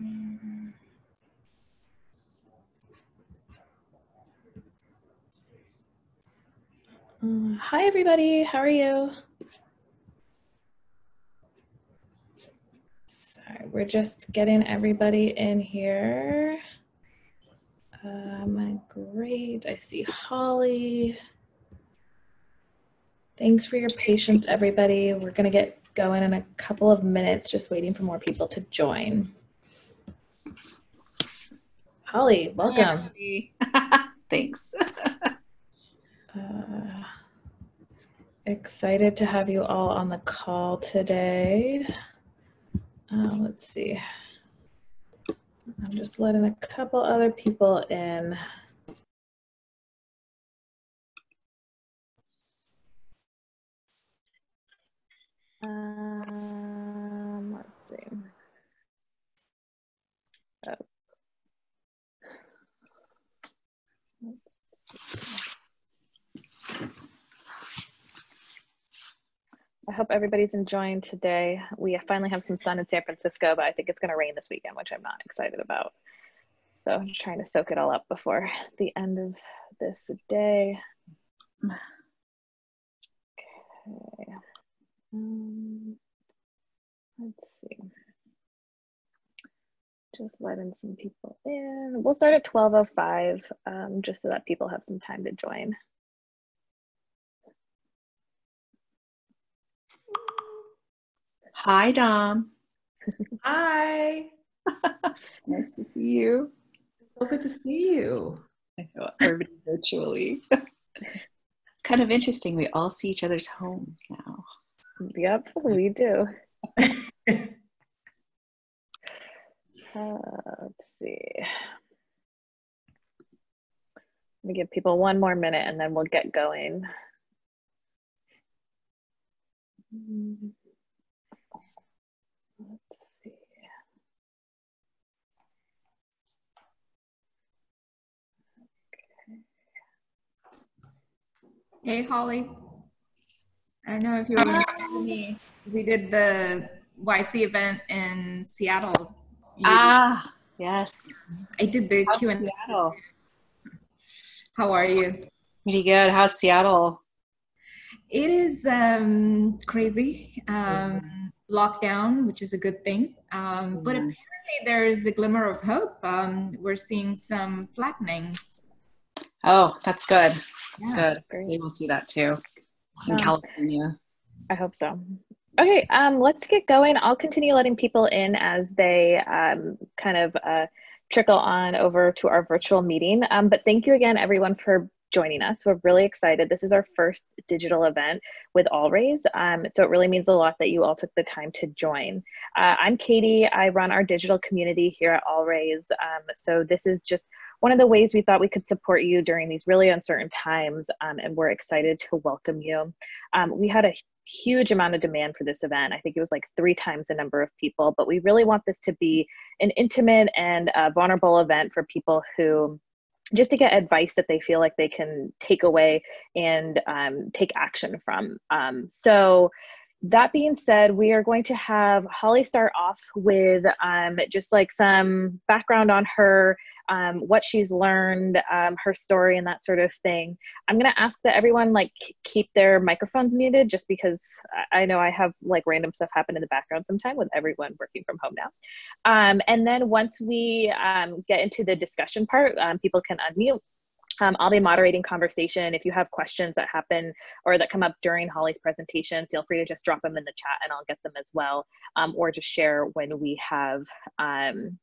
Uh, hi, everybody. How are you? Sorry, we're just getting everybody in here. Um, great. I see Holly. Thanks for your patience, everybody. We're going to get going in a couple of minutes, just waiting for more people to join. Holly, welcome. Thanks. Uh, excited to have you all on the call today. Uh, let's see. I'm just letting a couple other people in. Um, let's see. Oh. Let's see. I hope everybody's enjoying today. We finally have some sun in San Francisco, but I think it's going to rain this weekend, which I'm not excited about. So I'm just trying to soak it all up before the end of this day. Okay. Um, let's see. Just letting some people in. We'll start at 12.05 um, just so that people have some time to join. Hi, Dom. Hi. it's nice to see you. So good to see you. I know, everybody virtually. it's kind of interesting. We all see each other's homes now. Yep, we do. uh, let's see. Let me give people one more minute and then we'll get going. Mm. Hey, Holly. I don't know if you remember me. We did the YC event in Seattle. ah, yes. I did the How's Q and Seattle? How are you? Pretty good. How's Seattle? It is um, crazy. Um, lockdown, which is a good thing. Um, but Mhm. apparently, there's a glimmer of hope. Um, we're seeing some flattening. Oh, that's good. That's Yeah. good. Great. We will see that too in Um, California. I hope so. Okay, um, let's get going. I'll continue letting people in as they um, kind of uh, trickle on over to our virtual meeting. Um, but thank you again, everyone, for joining us. We're really excited. This is our first digital event with AllRaise, um, so it really means a lot that you all took the time to join. Uh, I'm Katie. I run our digital community here at AllRaise. Um, so this is just one of the ways we thought we could support you during these really uncertain times, um, and we're excited to welcome you. Um, we had a huge amount of demand for this event. I think it was like three times the number of people, but we really want this to be an intimate and uh, vulnerable event for people who just to get advice that they feel like they can take away and um, take action from. Um, so that being said, we are going to have Holly start off with um, just like some background on her, um, what she's learned, um, her story, and that sort of thing. I'm going to ask that everyone like keep their microphones muted, just because I know I have like random stuff happen in the background sometime with everyone working from home now. Um, and then once we um, get into the discussion part, um, people can unmute. Um, I'll be moderating conversation. If you have questions that happen or that come up during Holly's presentation, feel free to just drop them in the chat and I'll get them as well, um, or just share when we have um,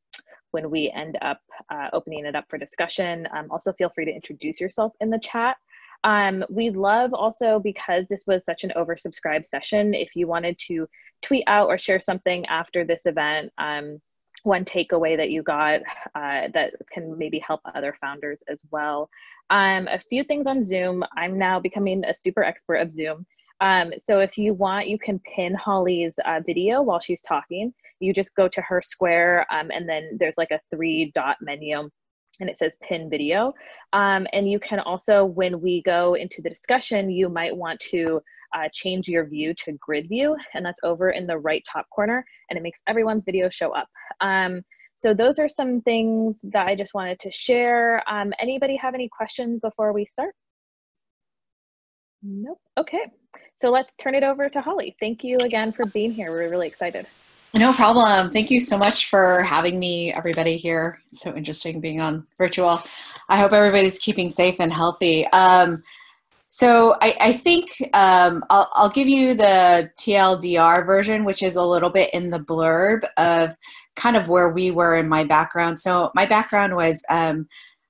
when we end up uh, opening it up for discussion. Um, also, feel free to introduce yourself in the chat. Um, we'd love also because this was such an oversubscribed session, if you wanted to tweet out or share something after this event. Um, one takeaway that you got uh, that can maybe help other founders as well. Um, a few things on Zoom. I'm now becoming a super expert of Zoom. Um, so if you want, you can pin Holly's uh, video while she's talking. You just go to her square um, and then there's like a three dot menu and it says pin video. Um, and you can also, when we go into the discussion, you might want to uh, change your view to grid view, and that's over in the right top corner, and it makes everyone's video show up. Um, so those are some things that I just wanted to share. Um, anybody have any questions before we start? Nope. Okay. So let's turn it over to Holly. Thank you again for being here. We're really excited. No problem. Thank you so much for having me, everybody here. It's so interesting being on virtual. I hope everybody's keeping safe and healthy. Um, so I, I think um, I'll, I'll, give you the TLDR version, which is a little bit in the blurb of kind of where we were in my background. So my background was um,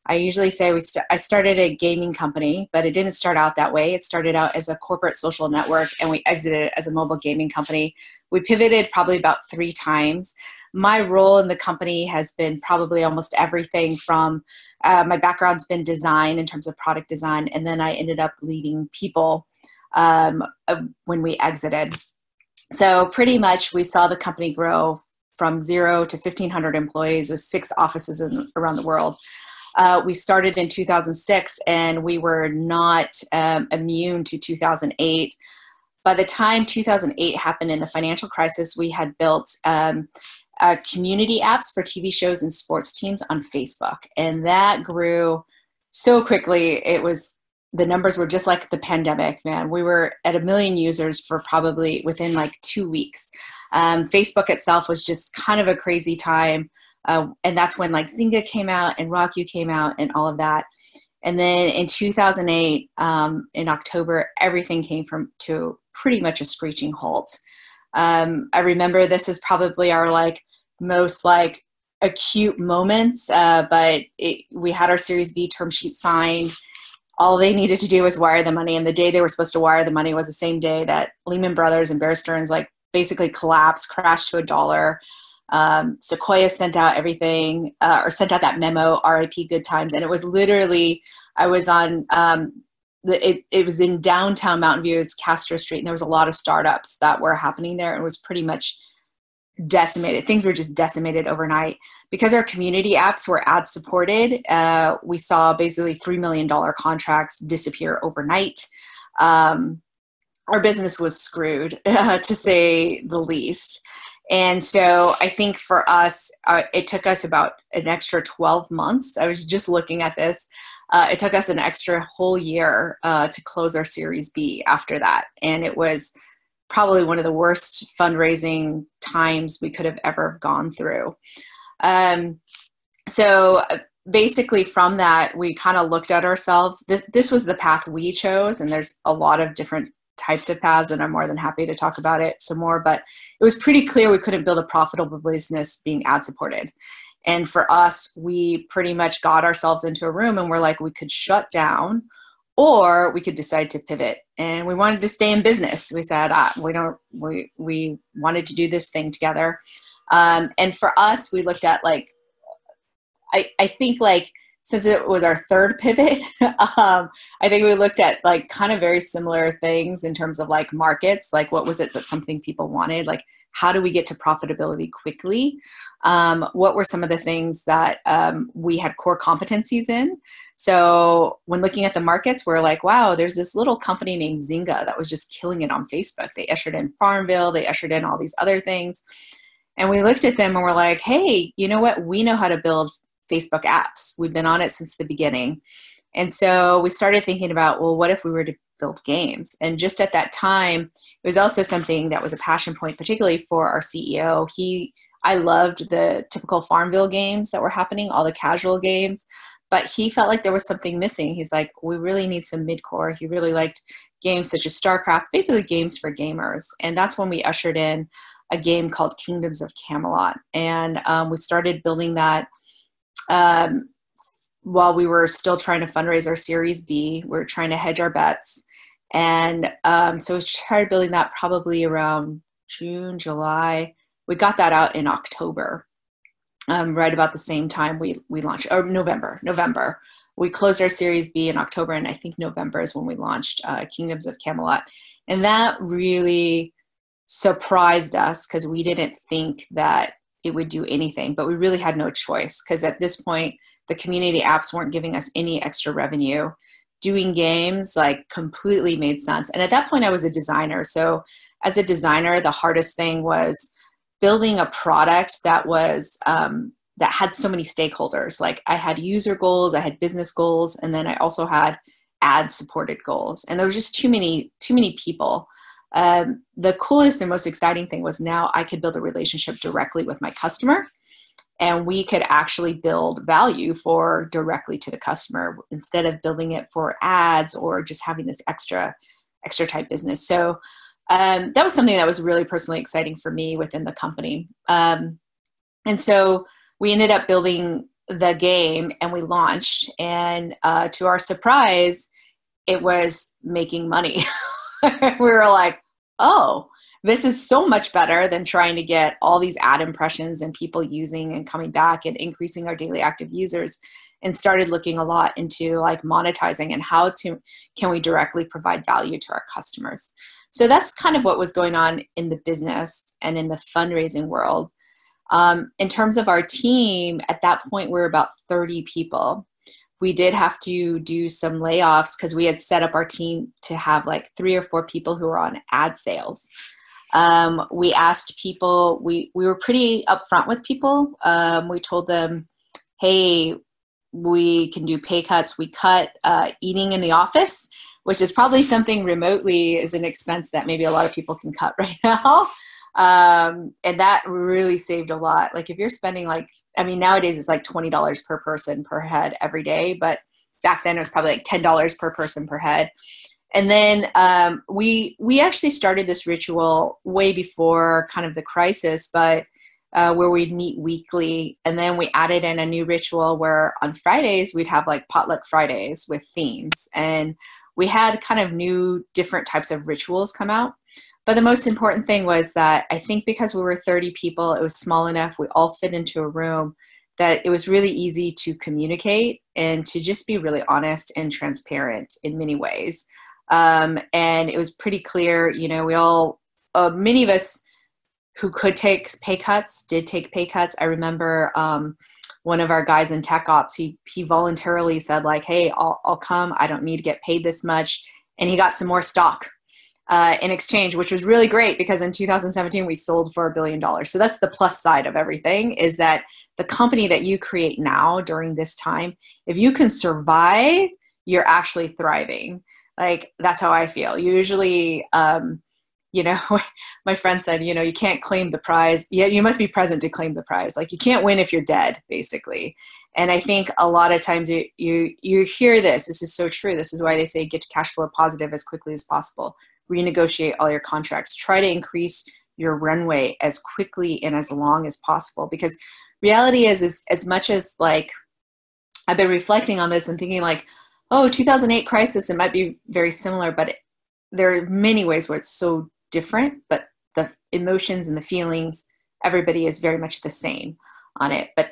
I usually say we st- I started a gaming company, but it didn't start out that way. It started out as a corporate social network, and we exited it as a mobile gaming company. We pivoted probably about three times. My role in the company has been probably almost everything from uh, my background's been design in terms of product design, and then I ended up leading people um, uh, when we exited. So pretty much, we saw the company grow from zero to 1,500 employees with six offices in, around the world. Uh, we started in 2006, and we were not um, immune to 2008 by the time 2008 happened in the financial crisis, we had built um, uh, community apps for TV shows and sports teams on Facebook. And that grew so quickly. It was, the numbers were just like the pandemic, man. We were at a million users for probably within like two weeks. Um, Facebook itself was just kind of a crazy time. Uh, and that's when like Zynga came out and RockYou came out and all of that. And then in 2008, um, in October, everything came from to pretty much a screeching halt. Um, I remember this is probably our like most like acute moments, uh, but it, we had our Series B term sheet signed. All they needed to do was wire the money, and the day they were supposed to wire the money was the same day that Lehman Brothers and Bear Stearns like basically collapsed, crashed to a dollar. Um, Sequoia sent out everything, uh, or sent out that memo, RIP Good Times, and it was literally I was on um, it, it was in downtown Mountain View, is Castro Street, and there was a lot of startups that were happening there, and was pretty much decimated. Things were just decimated overnight because our community apps were ad supported. Uh, we saw basically three million dollar contracts disappear overnight. Um, our business was screwed, to say the least. And so I think for us, uh, it took us about an extra 12 months. I was just looking at this uh, it took us an extra whole year uh, to close our Series B after that. And it was probably one of the worst fundraising times we could have ever gone through. Um, so uh, basically, from that, we kind of looked at ourselves. This, this was the path we chose, and there's a lot of different types of paths, and I'm more than happy to talk about it some more. But it was pretty clear we couldn't build a profitable business being ad supported. And for us, we pretty much got ourselves into a room and we're like, we could shut down or we could decide to pivot. And we wanted to stay in business. We said, ah, we don't, we, we wanted to do this thing together. Um, and for us, we looked at like, I, I think like, since it was our third pivot, um, I think we looked at like kind of very similar things in terms of like markets, like what was it that something people wanted, like how do we get to profitability quickly? Um, what were some of the things that um, we had core competencies in. So when looking at the markets, we're like, wow, there's this little company named Zynga that was just killing it on Facebook. They ushered in Farmville, they ushered in all these other things. And we looked at them and we're like, hey, you know what? We know how to build Facebook apps. We've been on it since the beginning. And so we started thinking about, well, what if we were to build games? And just at that time, it was also something that was a passion point, particularly for our CEO. He I loved the typical Farmville games that were happening, all the casual games, but he felt like there was something missing. He's like, we really need some mid-core. He really liked games such as StarCraft, basically games for gamers. And that's when we ushered in a game called Kingdoms of Camelot. And um, we started building that um, while we were still trying to fundraise our Series B. We are trying to hedge our bets. And um, so we started building that probably around June, July we got that out in October, um, right about the same time we we launched, or November, November. We closed our Series B in October, and I think November is when we launched uh, Kingdoms of Camelot, and that really surprised us because we didn't think that it would do anything, but we really had no choice because at this point the community apps weren't giving us any extra revenue. Doing games like completely made sense. And at that point i was a designer. So as a designer the hardest thing was building a product that was um, that had so many stakeholders. Like I had user goals, I had business goals, and then I also had ad supported goals. And there was just too many, too many people. Um, the coolest and most exciting thing was now I could build a relationship directly with my customer and we could actually build value for directly to the customer instead of building it for ads or just having this extra extra type business so um, that was something that was really personally exciting for me within the company. Um, and so we ended up building the game and we launched. And uh, to our surprise it was making money. We were like oh this is so much better than trying to get all these ad impressions and people using and coming back and increasing our daily active users and started looking a lot into like monetizing and how to can we directly provide value to our customers so that's kind of what was going on in the business and in the fundraising world um, in terms of our team, at that point, we are about 30 people. We did have to do some layoffs because we had set up our team to have like three or four people who were on ad sales. Um, we asked people, we, we were pretty upfront with people. Um, we told them, hey, we can do pay cuts. We cut uh, eating in the office, which is probably something remotely is an expense that maybe a lot of people can cut right now um, and that really saved a lot like if you're spending like i mean nowadays it's like $20 per person per head every day but back then it was probably like $10 per person per head and then um, we we actually started this ritual way before kind of the crisis but uh, where we'd meet weekly. And then we added in a new ritual where on fridays we'd have like potluck fridays with themes. And we had kind of new different types of rituals come out. But the most important thing was that I think because we were 30 people, it was small enough, we all fit into a room, that it was really easy to communicate and to just be really honest and transparent in many ways. Um, and it was pretty clear, you know, we all, uh, many of us who could take pay cuts did take pay cuts. I remember um, one of our guys in tech ops, he, he voluntarily said like, hey, I'll, I'll come. I don't need to get paid this much. And he got some more stock uh, in exchange, which was really great because in 2017 we sold for a billion dollars. So that's the plus side of everything is that the company that you create now during this time, if you can survive, you're actually thriving. Like that's how I feel. Usually, um, you know, my friend said, you know, you can't claim the prize. Yeah, you must be present to claim the prize. Like you can't win if you're dead, basically. And I think a lot of times you you you hear this. This is so true. This is why they say get to cash flow positive as quickly as possible renegotiate all your contracts try to increase your runway as quickly and as long as possible because reality is is as much as like i've been reflecting on this and thinking like oh 2008 crisis it might be very similar but it, there are many ways where it's so different but the emotions and the feelings everybody is very much the same on it but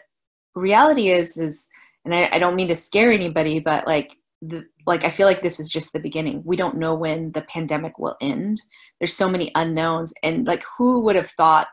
reality is is and I, I don't mean to scare anybody but like the, like I feel like this is just the beginning. We don't know when the pandemic will end. There's so many unknowns and like who would have thought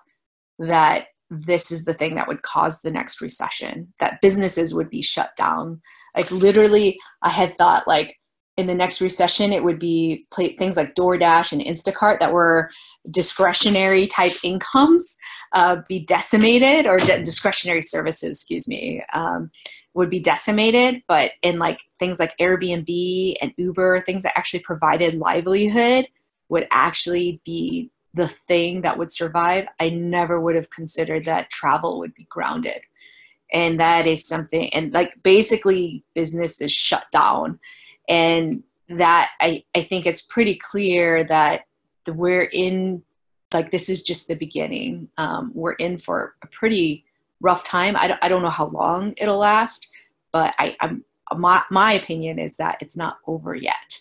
that this is the thing that would cause the next recession that businesses would be shut down like literally i had thought like in the next recession it would be things like doordash and instacart that were discretionary type incomes uh, be decimated or de- discretionary services excuse me um, would be decimated, but in like things like Airbnb and Uber, things that actually provided livelihood would actually be the thing that would survive. I never would have considered that travel would be grounded. And that is something, and like basically business is shut down. And that I, I think it's pretty clear that we're in, like, this is just the beginning. Um, we're in for a pretty rough time. I don't, I don't know how long it'll last, but I, I'm, my, my opinion is that it's not over yet.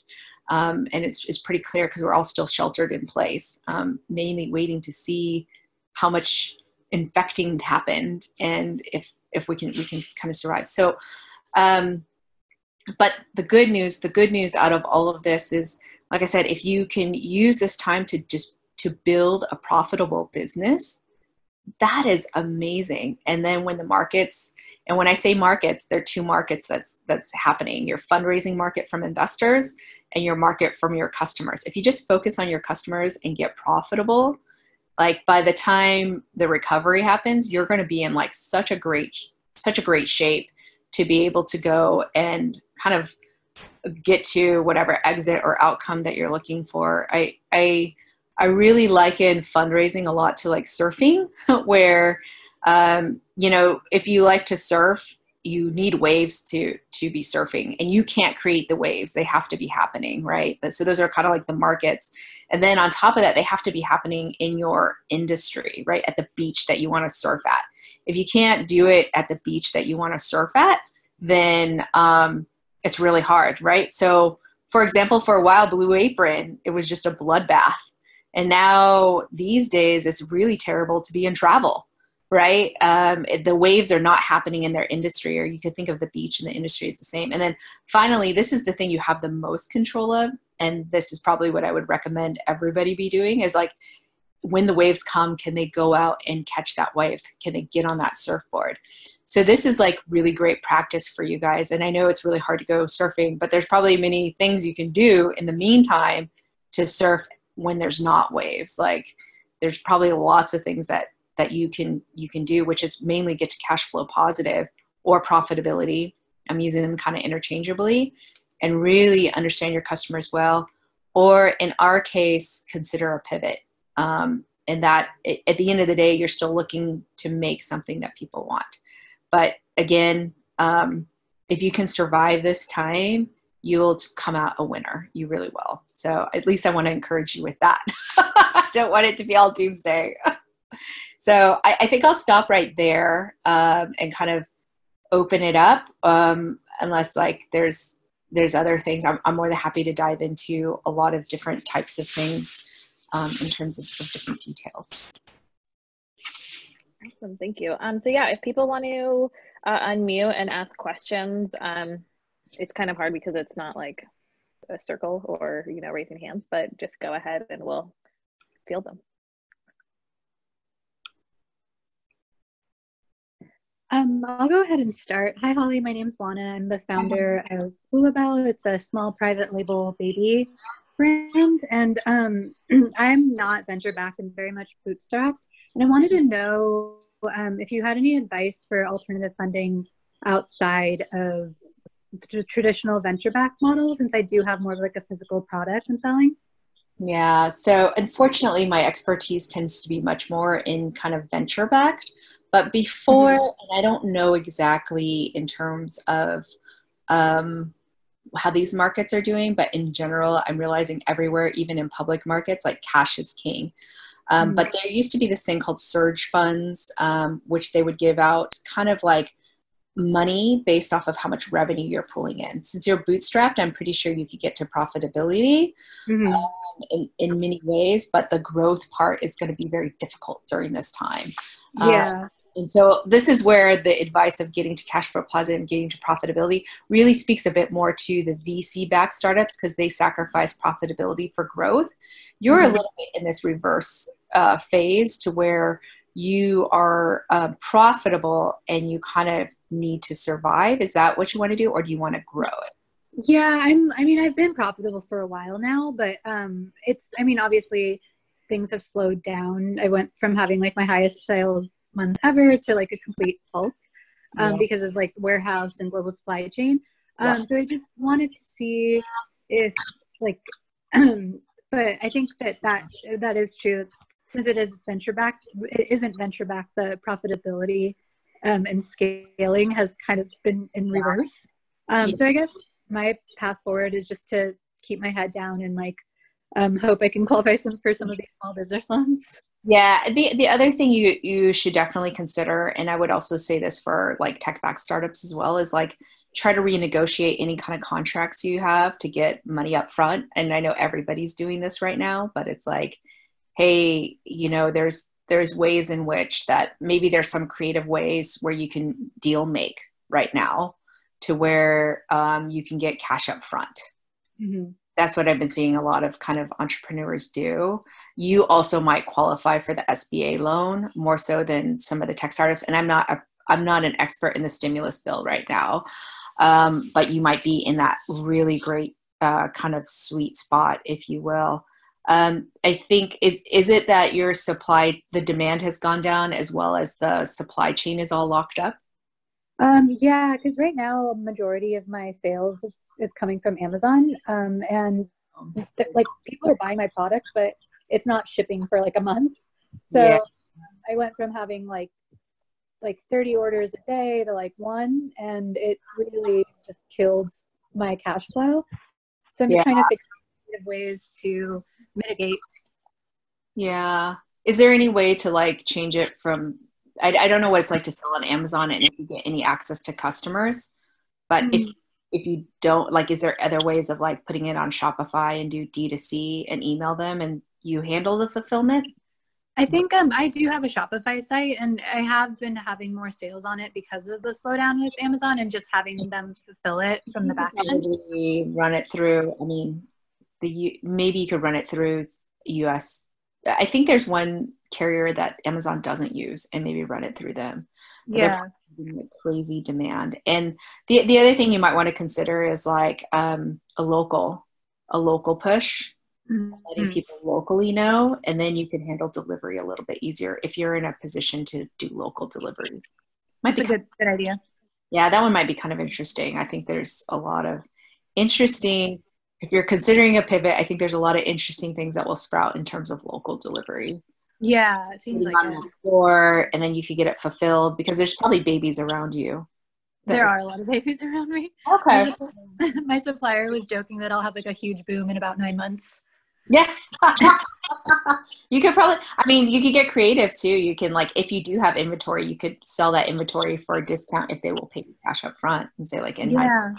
Um, and it's, it's pretty clear because we're all still sheltered in place, um, mainly waiting to see how much infecting happened and if, if we can, we can kind of survive. So, um, but the good news, the good news out of all of this is, like I said, if you can use this time to just to build a profitable business, that is amazing. And then when the markets and when i say markets there are two markets that's that's happening your fundraising market from investors and your market from your customers. If you just focus on your customers and get profitable like by the time the recovery happens you're going to be in like such a great such a great shape to be able to go and kind of get to whatever exit or outcome that you're looking for. I I I really liken fundraising a lot to like surfing, where um, you know if you like to surf, you need waves to to be surfing, and you can't create the waves; they have to be happening, right? So those are kind of like the markets, and then on top of that, they have to be happening in your industry, right? At the beach that you want to surf at. If you can't do it at the beach that you want to surf at, then um, it's really hard, right? So, for example, for a while, Blue Apron, it was just a bloodbath. And now these days, it's really terrible to be in travel, right? Um, the waves are not happening in their industry, or you could think of the beach and the industry is the same. And then finally, this is the thing you have the most control of. And this is probably what I would recommend everybody be doing is like when the waves come, can they go out and catch that wave? Can they get on that surfboard? So this is like really great practice for you guys. And I know it's really hard to go surfing, but there's probably many things you can do in the meantime to surf when there's not waves. Like there's probably lots of things that that you can you can do, which is mainly get to cash flow positive or profitability. I'm using them kind of interchangeably and really understand your customers well. Or in our case, consider a pivot. Um, and that at the end of the day, you're still looking to make something that people want. But again, um, if you can survive this time, you'll come out a winner. You really will. So at least I want to encourage you with that. I don't want it to be all doomsday. so I, I, think I'll stop right there um, and kind of open it up. Um, unless like there's there's other things, I'm, I'm, more than happy to dive into a lot of different types of things um, in terms of, of different details. Awesome, thank you. Um, so yeah, if people want to uh, unmute and ask questions, um, it's kind of hard because it's not like a circle or you know raising hands, but just go ahead and we'll field them. Um, I'll go ahead and start. Hi, Holly. My name is Juana. I'm the founder of Hulabelle. It's a small private label baby brand, and um, I'm not venture backed and very much bootstrapped. And I wanted to know um, if you had any advice for alternative funding outside of the traditional venture backed model, since I do have more of like a physical product and selling. Yeah, so unfortunately, my expertise tends to be much more in kind of venture backed. But before, mm-hmm. and I don't know exactly in terms of um, how these markets are doing, but in general, I'm realizing everywhere, even in public markets, like cash is king. Um, mm-hmm. But there used to be this thing called surge funds, um, which they would give out kind of like money based off of how much revenue you're pulling in. Since you're bootstrapped, I'm pretty sure you could get to profitability mm-hmm. um, in, in many ways, but the growth part is going to be very difficult during this time. Yeah. Um, and so this is where the advice of getting to cash flow positive and getting to profitability really speaks a bit more to the VC backed startups because they sacrifice profitability for growth. You're mm-hmm. a little bit in this reverse uh, phase to where you are uh, profitable and you kind of need to survive. Is that what you want to do, or do you want to grow it? Yeah, I'm. I mean, I've been profitable for a while now, but um, it's. I mean, obviously, things have slowed down. I went from having like my highest sales month ever to like a complete halt um, yeah. because of like warehouse and global supply chain. Um, yeah. So I just wanted to see if like, but I think that that that is true since it is venture backed. It isn't venture backed. The profitability um, and scaling has kind of been in reverse. Um, so I guess my path forward is just to keep my head down and like um, hope I can qualify some for some of these small business loans. Yeah, the the other thing you you should definitely consider, and I would also say this for like tech backed startups as well, is like try to renegotiate any kind of contracts you have to get money up front. And I know everybody's doing this right now, but it's like, hey, you know, there's there's ways in which that maybe there's some creative ways where you can deal make right now to where um, you can get cash up front. Mm-hmm that's what I've been seeing a lot of kind of entrepreneurs do. You also might qualify for the SBA loan more so than some of the tech startups. And I'm not a, I'm not an expert in the stimulus bill right now, um, but you might be in that really great uh, kind of sweet spot, if you will. Um, I think is is it that your supply the demand has gone down as well as the supply chain is all locked up? Um, yeah, because right now, a majority of my sales is, coming from Amazon. Um, and th- like people are buying my product, but it's not shipping for like a month. So Yeah. I went from having like like 30 orders a day to like one, and it really just killed my cash flow. So I'm just Yeah. trying to figure out ways to mitigate. Yeah. Is there any way to like change it from? I, I don't know what it's like to sell on Amazon and if you get any access to customers, but if if you don't like, is there other ways of like putting it on Shopify and do D2C and email them and you handle the fulfillment? I think um, I do have a Shopify site, and I have been having more sales on it because of the slowdown with Amazon and just having them fulfill it from the back end. Run it through. I mean, the maybe you could run it through US. I think there's one carrier that Amazon doesn't use, and maybe run it through them. Yeah. like, crazy demand. And the the other thing you might want to consider is like um, a local a local push, letting Mhm. people locally know, and then you can handle delivery a little bit easier if you're in a position to do local delivery. Might That's be a good, good idea. yeah, that one might be kind of interesting. I think there's a lot of interesting. If you're considering a pivot, I think there's a lot of interesting things that will sprout in terms of local delivery. Yeah, it seems like not it. door, and then you could get it fulfilled because there's probably babies around you. There are a lot of babies around me. Okay. My supplier was joking that I'll have like a huge boom in about nine months. Yes. you could probably. I mean, you could get creative too. You can like, if you do have inventory, you could sell that inventory for a discount if they will pay you cash up front and say like, in nine Yeah.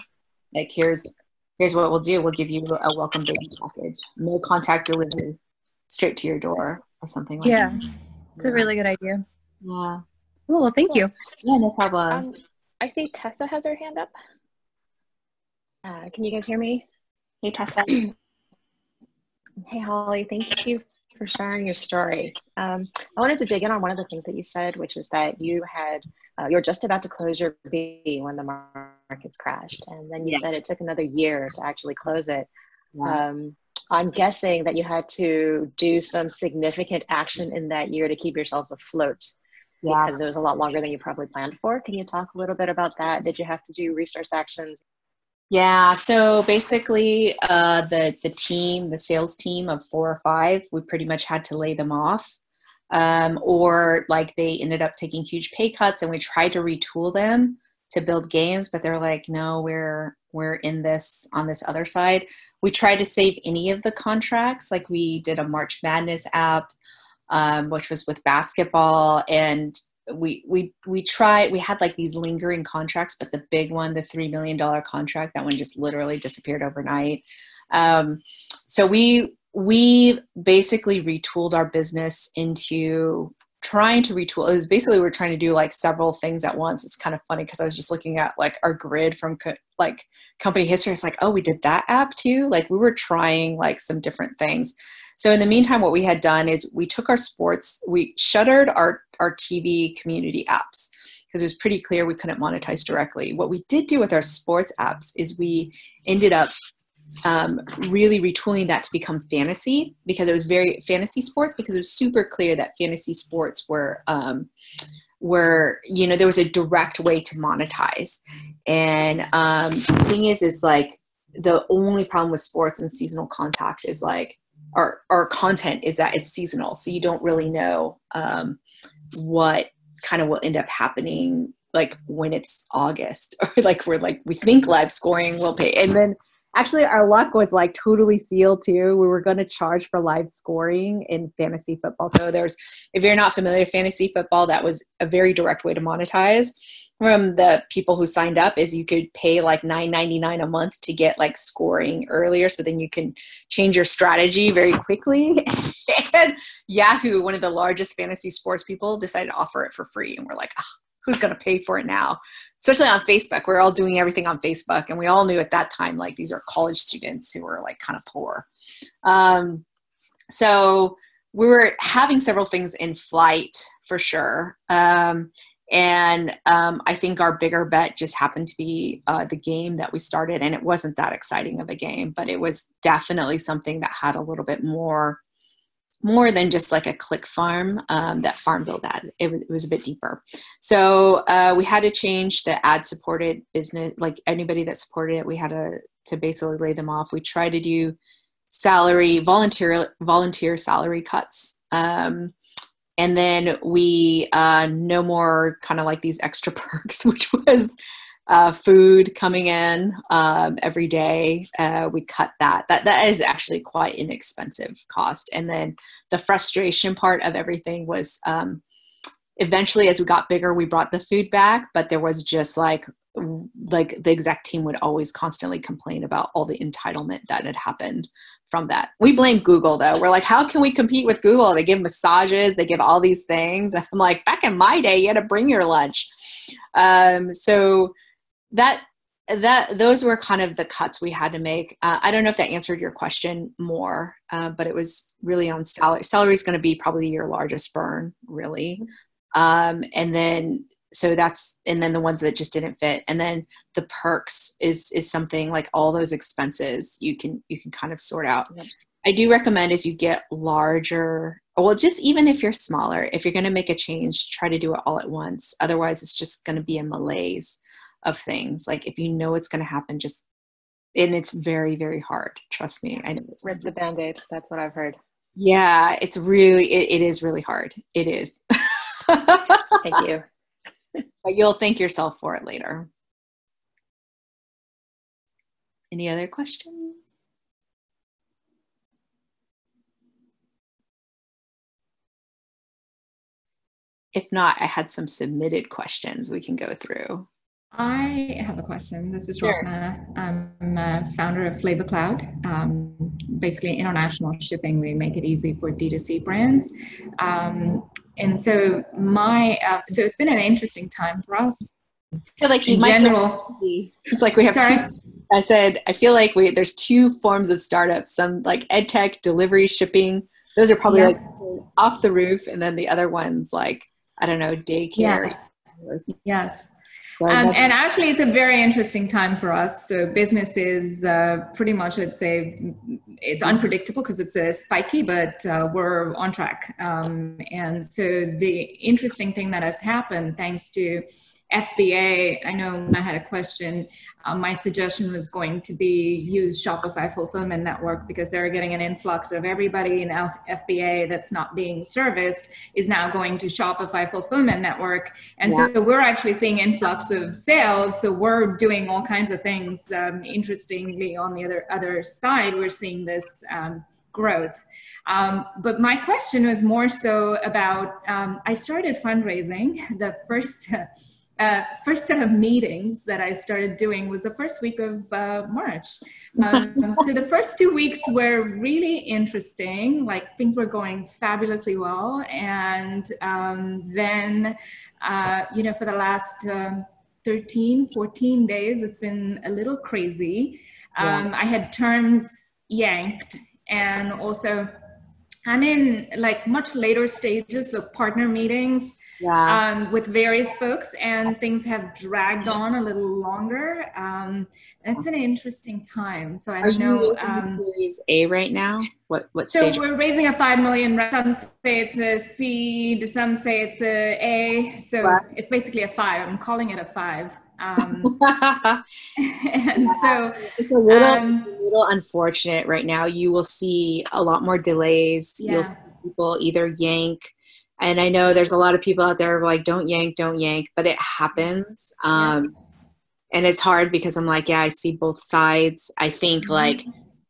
like here's here's what we'll do we'll give you a welcome baby package no contact delivery straight to your door or something like Yeah. that It's a really good idea. yeah Cool. Well, thank you. yeah no problem Um, I see Tessa has her hand up. Uh, can you guys hear me? hey tessa Hey, Holly, thank you for sharing your story. Um, I wanted to dig in on one of the things that you said, which is that you had uh, you were just about to close your B when the markets crashed, and then you Yes. said it took another year to actually close it. Yeah. Um, I'm guessing that you had to do some significant action in that year to keep yourselves afloat yeah because it was a lot longer than you probably planned for. Can you talk a little bit about that? Did you have to do resource actions? yeah so basically uh the the team the sales team of four or five we pretty much had to lay them off um or like they ended up taking huge pay cuts and we tried to retool them to build games but they're like no we're we're in this on this other side. We tried to save any of the contracts. Like we did a march madness app um, which was with basketball and we we we tried we had like these lingering contracts but the big one the three million dollar contract that one just literally disappeared overnight. Um, so we we basically retooled our business into trying to retool was basically we are trying to do like several things at once. It's kind of funny because i was just looking at like our grid from co- like company history. It's like oh we did that app too? Like we were trying like some different things. So in the meantime what we had done is we took our sports we shuttered our our tv community apps because it was pretty clear we couldn't monetize directly. What we did do with our sports apps is we ended up um, really retooling that to become fantasy because it was very fantasy sports because it was super clear that fantasy sports were um, were you know there was a direct way to monetize. And um, the thing is is like the only problem with sports and seasonal contact is like our our content is that it's seasonal. So you don't really know um, what kind of will end up happening like when it's august or like we're like we think live scoring will pay. And then actually our luck was like totally sealed too. We were going to charge for live scoring in fantasy football. So there's if you're not familiar with fantasy football that was a very direct way to monetize from the people who signed up is you could pay like 9.99 a month to get like scoring earlier. So then you can change your strategy very quickly. And yahoo one of the largest fantasy sports people decided to offer it for free. And we're like oh, who's going to pay for it now especially on Facebook. We're all doing everything on Facebook, and we all knew at that time like these are college students who were like kind of poor. Um, so we were having several things in flight for sure. Um, and um, I think our bigger bet just happened to be uh, the game that we started, and it wasn't that exciting of a game, but it was definitely something that had a little bit more more than just like a click farm um, that Farmville ad. It, it, was a bit deeper. So uh, we had to change the ad supported business, like anybody that supported it, we had to, to basically lay them off. We tried to do salary, volunteer, volunteer salary cuts. Um, and then we uh, no more kind of like these extra perks, which was uh, food coming in um, every day. Uh, we cut that. That that is actually quite inexpensive cost. And then the frustration part of everything was um, eventually, as we got bigger, we brought the food back, but there was just like like the exec team would always constantly complain about all the entitlement that had happened from that. We blame Google though. We're like, how can we compete with Google? They give massages, they give all these things. I'm like, back in my day, you had to bring your lunch. Um, so that that those were kind of the cuts we had to make. Uh, I don't know if that answered your question more, uh, but it was really on salary. Salary is going to be probably your largest burn, really, um, and then so that's and then the ones that just didn't fit, and then the perks is is something like all those expenses you can you can kind of sort out. Yep. I do recommend as you get larger, well, just even if you're smaller, if you're going to make a change, try to do it all at once. Otherwise, it's just going to be a malaise of things. Like if you know it's going to happen, just and it's very very hard. Trust me, I know it's rip the band-aid. That's what I've heard. Yeah, it's really it, it is really hard. It is. Thank you. But you'll thank yourself for it later. Any other questions? If not, I had some submitted questions we can go through. I have a question. This is sure. I'm a founder of Flavor Cloud. Um, basically, international shipping. We make it easy for D2C brands. Um, and so my uh, so it's been an interesting time for us. I feel like in general, it's like we have Sorry? two. I said I feel like we there's two forms of startups. Some like ed tech, delivery, shipping. Those are probably yeah. like off the roof, and then the other ones like I don't know daycare. Yes. yes. Um, and actually, it's a very interesting time for us. So business is uh, pretty much, I'd say, it's unpredictable because it's a spiky, but uh, we're on track. Um, and so the interesting thing that has happened, thanks to FBA, I know I had a question. Um, my suggestion was going to be use Shopify Fulfillment Network because they're getting an influx of everybody in F- FBA that's not being serviced is now going to Shopify Fulfillment Network. And yeah. so we're actually seeing influx of sales. So we're doing all kinds of things. Um, interestingly, on the other other side, we're seeing this. Um, growth. Um, but my question was more so about um, I started fundraising. The first uh, first set of meetings that I started doing was the first week of uh, March. Um, so the first two weeks were really interesting. Like things were going fabulously well, and um, then uh, you know for the last um, 13, 14 days, it's been a little crazy. Um, I had terms yanked, and also I'm in like much later stages of partner meetings yeah. um, with various folks, and things have dragged on a little longer. Um, it's an interesting time. So I Are know. You um, Series A right now. What what stage? So we're raising a five million. Some say it's a C. Some say it's a A. So it's basically a five. I'm calling it a five. Um, and so it's a little, um, a little unfortunate right now. You will see a lot more delays. Yeah. You'll see people either yank and i know there's a lot of people out there like don't yank don't yank but it happens um, and it's hard because i'm like yeah i see both sides. I think mm-hmm. like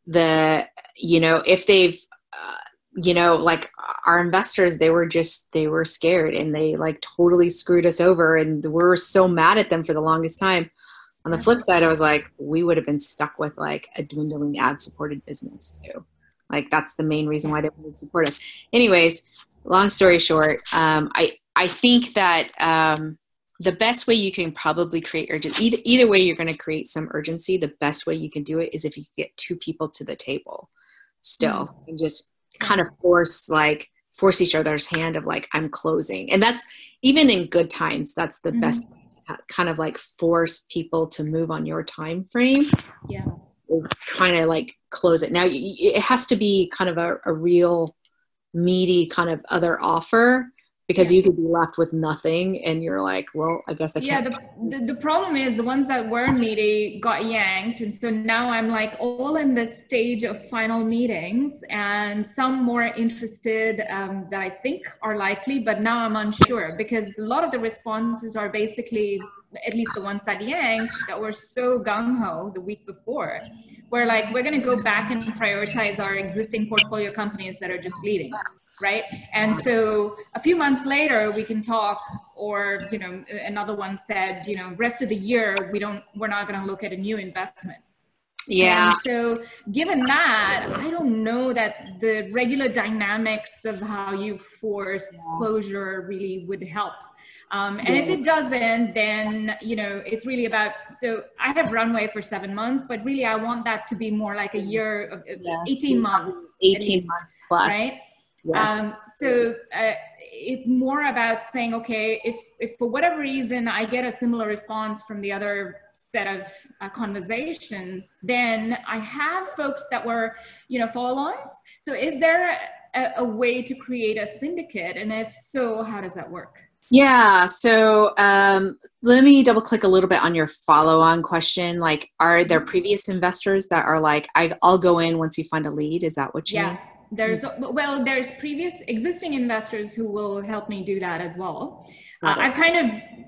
the you know if they've uh, you know like our investors they were just they were scared and they like totally screwed us over and we're so mad at them for the longest time. On the flip side i was like we would have been stuck with like a dwindling ad supported business too like that's the main reason why they would support us anyways long story short, um, I I think that um, the best way you can probably create urgency either, either way you're going to create some urgency. The best way you can do it is if you get two people to the table still mm-hmm. and just kind of force like force each other's hand of like I'm closing, and that's even in good times. That's the mm-hmm. best kind of like force people to move on your time frame. Yeah. It's kind of like close it. Now it has to be kind of a, a real meaty kind of other offer because Yeah. you could be left with nothing and you're like well i guess i yeah can't the, the, the problem is the ones that were meaty got yanked and so now i'm like all in this stage of final meetings and some more interested um, that i think are likely but now i'm unsure because a lot of the responses are basically at least the ones that yanked that were so gung-ho the week before we're like we're going to go back and prioritize our existing portfolio companies that are just bleeding right? And so a few months later we can talk or you know another one said you know rest of the year we don't we're not going to look at a new investment. Yeah. And so given that i don't know that the regular dynamics of how you force closure really would help um, and if it doesn't then you know it's really about so i have runway for seven months but really i want that to be more like a year Yes. 18 months 18 least, months plus right yes um, so uh, it's more about saying, okay, if, if for whatever reason I get a similar response from the other set of uh, conversations, then I have folks that were, you know, follow-ons. So is there a, a way to create a syndicate? And if so, how does that work? Yeah. So um, let me double click a little bit on your follow on question. Like, are there previous investors that are like, I, I'll go in once you find a lead? Is that what you Yeah. mean? There's well, there's previous existing investors who will help me do that as well. Uh, I've kind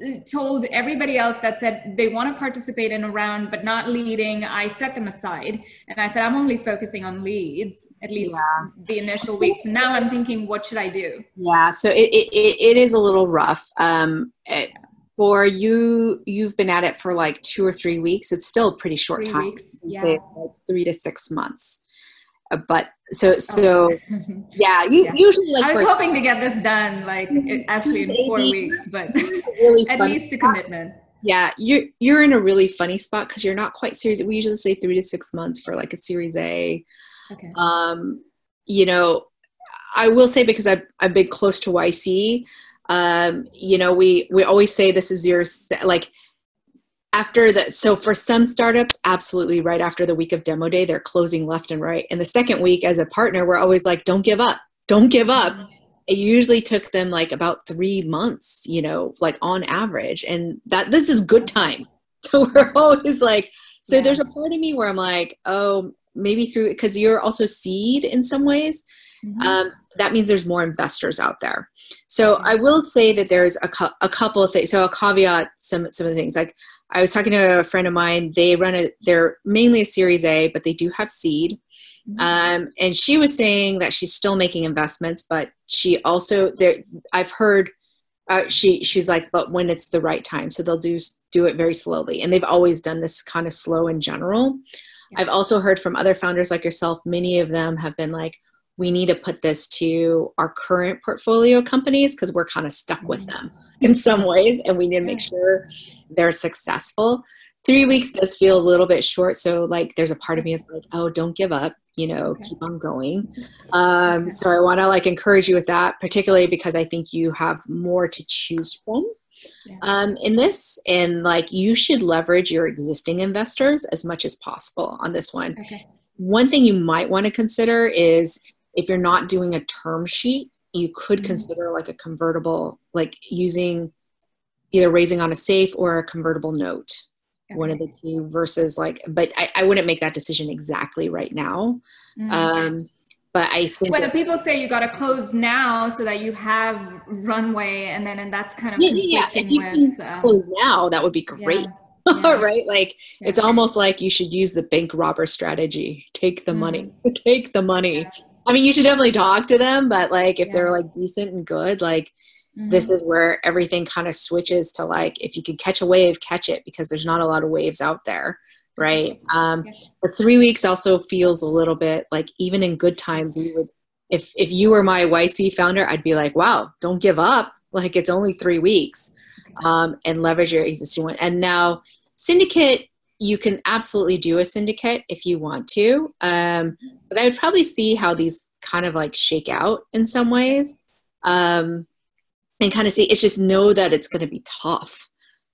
of told everybody else that said they want to participate in a round but not leading. I set them aside and I said I'm only focusing on leads at least Yeah. the initial weeks. And now I'm thinking, what should I do? Yeah. So it, it, it is a little rough. Um, it, for you, you've been at it for like two or three weeks. It's still a pretty short Three time. weeks. Yeah. like three to six months. Uh, but so, so yeah, you, Yeah. usually like I was hoping to get this done like it- actually in four weeks, but really at least a commitment. Yeah, you're you're in a really funny spot because you're not quite serious. We usually say three to six months for like a Series A. Okay. Um, you know, I will say because I've I've been close to YC. Um, you know, we we always say this is your like after that. So for some startups, absolutely right after the week of demo day, they're closing left and right. And the second week, as a partner, we're always like, don't give up, don't give up it usually took them like about three months you know like on average and that this is good times so we're always like so Yeah. there's a part of me where i'm like oh maybe through because you're also seed in some ways Mhm. um, that means there's more investors out there so i will say that there's a, cou- a couple of things so i'll caveat some some of the things like i was talking to a friend of mine. They run a they're mainly a series a but they do have seed. Mhm. um, and she was saying that she's still making investments but she also there i've heard uh, she she's like but when it's the right time. So they'll do do it very slowly. And they've always done this kind of slow in general. Yeah. i've also heard from other founders like yourself many of them have been like we need to put this to our current portfolio companies because we're kind of stuck with them in some ways and we need to make sure they're successful. Three weeks does feel a little bit short so like there's a part of me is like oh don't give up you know Okay. keep on going. Um, so i want to like encourage you with that particularly because i think you have more to choose from um, in this and like you should leverage your existing investors as much as possible on this one. Okay. one thing you might want to consider is if you're not doing a term sheet you could Mhm. consider like a convertible like using either raising on a safe or a convertible note one of the two versus like but I, I wouldn't make that decision exactly right now Mhm. um but i think Well, it's- people say you got to close now so that you have runway, and then and that's kind of yeah, yeah, yeah. if you with. can uh, close now that would be great yeah, yeah, right like it's almost like you should use the bank robber strategy take the money Mm-hmm. take the money i mean you should definitely talk to them but like if Yeah. they're like decent and good like this Mhm. is where everything kind of switches to like if you can catch a wave catch it because there's not a lot of waves out there right? Um but three weeks also feels a little bit like even in good times would if if you were my yc founder i'd be like wow don't give up. Like it's only three weeks um and leverage your existing one. And now syndicate you can absolutely do a syndicate if you want to um but i would probably see how these kind of like shake out in some ways um and kind of see it's just know that it's going to be tough.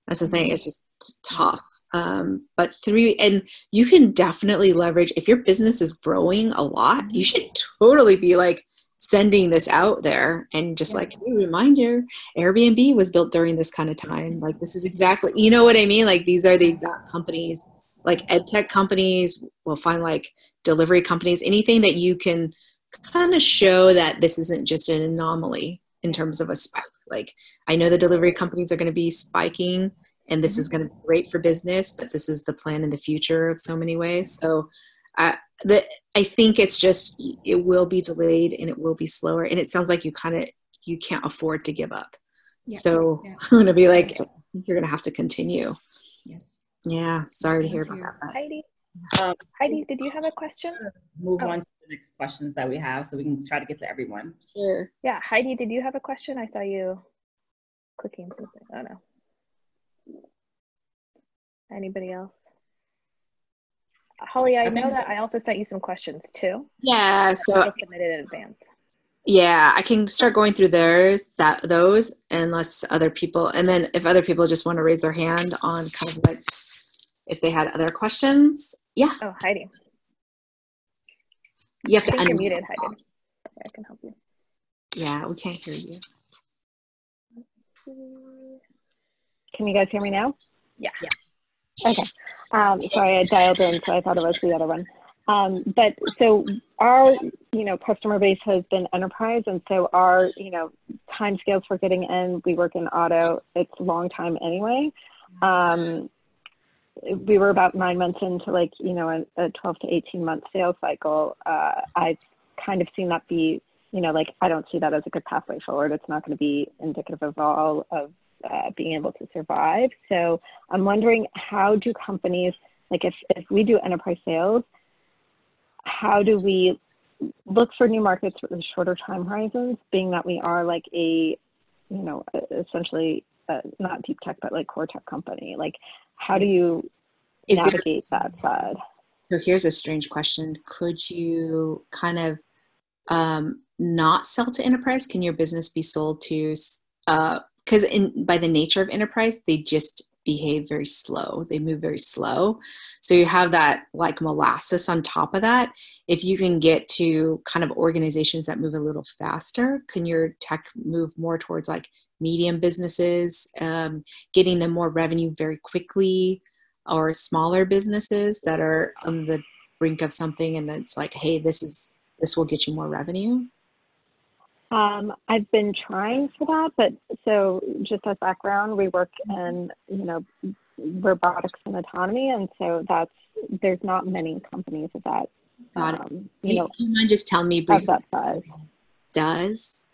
That's the thing it's just tough. Um, but three and you can definitely leverage if your business is growing a lot you should totally be like sending this out there and just like hey, reminder airbnb was built during this kind of time. Like this is exactly you know what i mean? Like these are the exact companies like ed tech companies will find like delivery companies anything that you can kind of show that this isn't just an anomaly in terms of a spike. Like i know the delivery companies are going to be spiking and this mm-hmm. is going to be great for business but this is the plan in the future of so many ways. So I, the, I think it's just it will be delayed and it will be slower. And it sounds like you kind of you can't afford to give up. Yeah. so yeah. i'm gonna be like you're gonna have to continue. Yes. Yeah sorry Thank to hear you. about that heidi? um, heidi did you have a question? Move oh. on to the next questions that we have so we can try to get to everyone. Sure. Yeah heidi did you have a question? I saw you clicking something. Oh no Anybody else? Holly, I know that I also sent you some questions too. Yeah, so I submitted in advance. Yeah, I can start going through theirs that those unless other people and then if other people just want to raise their hand on kind of what if they had other questions. Yeah. Oh, Heidi. You have I to unmute. You're muted, Heidi. Okay, I can help you. Yeah, we can't hear you. Can you guys hear me now? Yeah. Yeah. Okay. Um, sorry, I dialed in, so I thought it was the other one. Um, but so our, you know, customer base has been enterprise, and so our, you know, time scales for getting in. We work in auto; it's a long time anyway. Um, we were about nine months into like, you know, a, a 12 to 18 month sales cycle. Uh, I've kind of seen that be, you know, like I don't see that as a good pathway forward. It's not going to be indicative of all of uh, being able to survive. So I'm wondering how do companies, like if, if we do enterprise sales, how do we look for new markets with shorter time horizons, being that we are like a, you know, essentially uh, not deep tech, but like core tech company? Like, how do you Is navigate there, that side? So here's a strange question. Could you kind of um, not sell to enterprise? Can your business be sold to uh, because in by the nature of enterprise they just behave very slow. They move very slow. So you have that like molasses on top of that. If you can get to kind of organizations that move a little faster can your tech move more towards like medium businesses um, getting them more revenue very quickly or smaller businesses that are on the brink of something and it's like hey this is this will get you more revenue um, I've been trying for that, but so just as background, we work in you know robotics and autonomy, and so that's there's not many companies of that. Got it. Um, you, you know, you mind just tell me briefly? That size. Does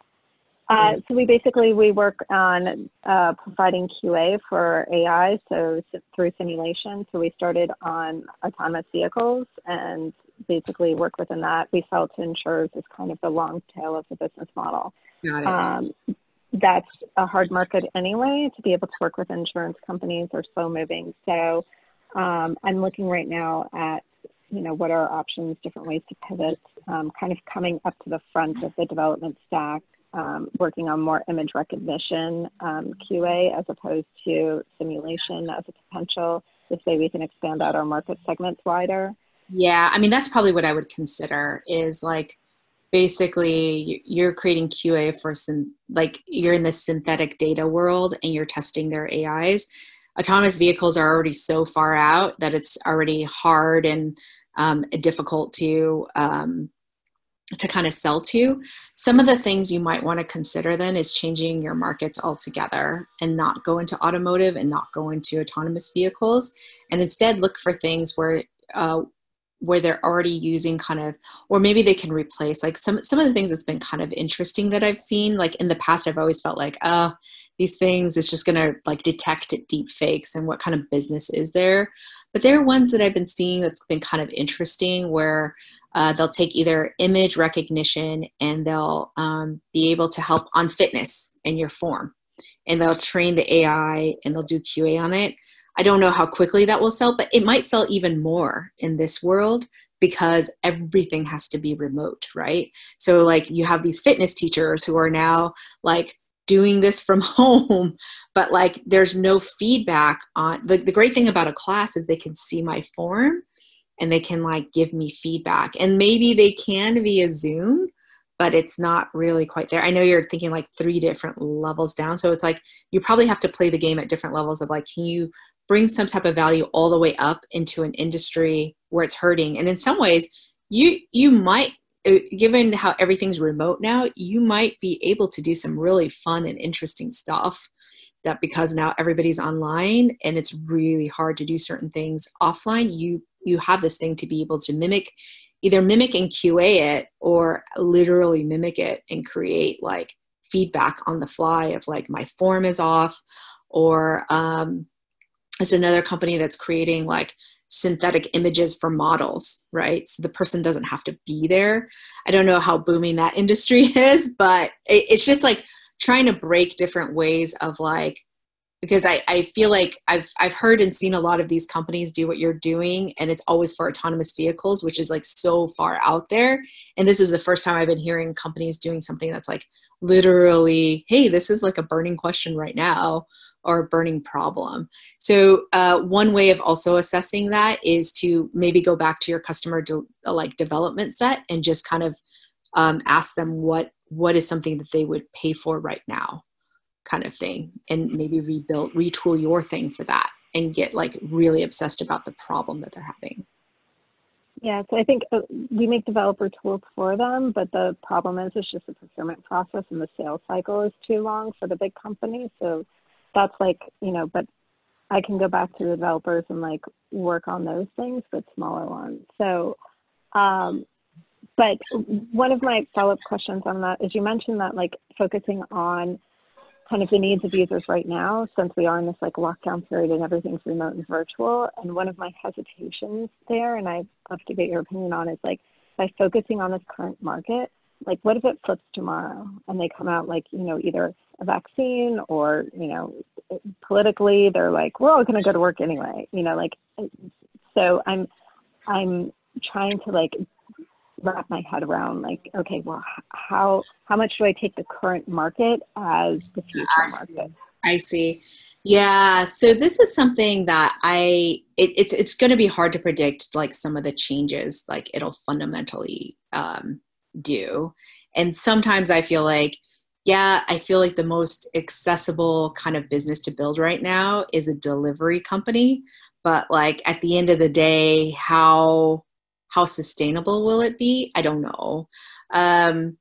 uh, so we basically we work on uh, providing QA for AI, so through simulation. So we started on autonomous vehicles and basically work within that. We sell to insurers as kind of the long tail of the business model. Um, that's a hard market anyway to be able to work with insurance companies. They're slow moving. So um, I'm looking right now at you know what are our options, different ways to pivot, um, kind of coming up to the front of the development stack um, working on more image recognition um, QA as opposed to simulation as a potential. This way we can expand out our market segments wider. Yeah, I mean, that's probably what I would consider is like basically you're creating QA for some, like you're in the synthetic data world and you're testing their AIs. Autonomous vehicles are already so far out that it's already hard and um, difficult to um, to kind of sell to. Some of the things you might want to consider then is changing your markets altogether and not go into automotive and not go into autonomous vehicles, and instead look for things where uh, where they're already using kind of or maybe they can replace like some some of the things that's been kind of interesting that i've seen like in the past i've always felt like oh these things it's just going to like detect deep fakes and what kind of business is there. But there are ones that i've been seeing that's been kind of interesting where uh, they'll take either image recognition and they'll um, be able to help on fitness in your form. And they'll train the ai and they'll do qa on it I don't know how quickly that will sell, but it might sell even more in this world because everything has to be remote, right? So, like, you have these fitness teachers who are now like doing this from home, but like, there's no feedback on the, the great thing about a class is they can see my form and they can like give me feedback. And maybe they can via Zoom, but it's not really quite there. I know you're thinking like three different levels down. So it's like you probably have to play the game at different levels of like, can you bring some type of value all the way up into an industry where it's hurting? And in some ways, you you might uh, given how everything's remote now, you might be able to do some really fun and interesting stuff that because now everybody's online and it's really hard to do certain things offline, you you have this thing to be able to mimic either mimic and QA it or literally mimic it and create like feedback on the fly of like my form is off or um, there's another company that's creating like synthetic images for models right? So the person doesn't have to be there. I don't know how booming that industry is but it's just like trying to break different ways of like because I, I feel like I've I've heard and seen a lot of these companies do what you're doing and it's always for autonomous vehicles which is like so far out there. And this is the first time I've been hearing companies doing something that's like literally hey this is like a burning question right now or a burning problem. So uh, one way of also assessing that is to maybe go back to your customer de- like development set and just kind of um, ask them what what is something that they would pay for right now kind of thing and maybe rebuild retool your thing for that and get like really obsessed about the problem that they're having. Yeah so i think uh, we make developer tools for them but the problem is it's just the procurement process and the sales cycle is too long for the big companies. So that's like you know but i can go back to the developers and like work on those things but smaller ones so um, but one of my follow-up questions on that is you mentioned that like focusing on kind of the needs of users right now since we are in this like lockdown period and everything's remote and virtual. And one of my hesitations there, and I'd love to get your opinion on, is like by focusing on this current market, like what if it flips tomorrow? And they come out like, you know, either a vaccine or, you know, politically they're like, we're all gonna go to work anyway, you know, like so I'm I'm trying to like wrap my head around like okay well how how much do i take the current market as the future I market? I see. Yeah so this is something that i it, it's it's going to be hard to predict like some of the changes like it'll fundamentally um, do and sometimes i feel like yeah i feel like the most accessible kind of business to build right now is a delivery company but like at the end of the day how how sustainable will it be? I don't know. Um,